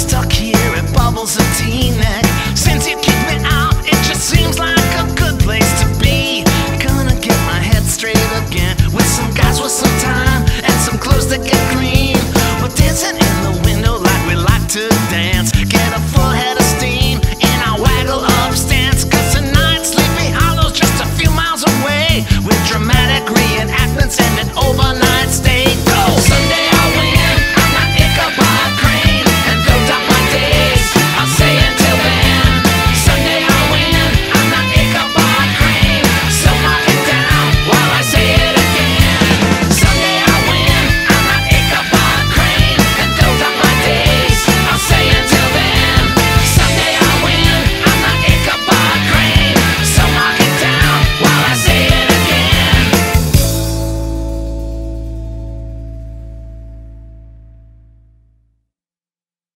stuck here in bubbles of Teaneck. Since you kicked me out, it just seems like a good place to be. Gonna get my head straight again With some guys with some time And some clothes that get green. We're dancing in the window like we like to dance. Get a full head of steam.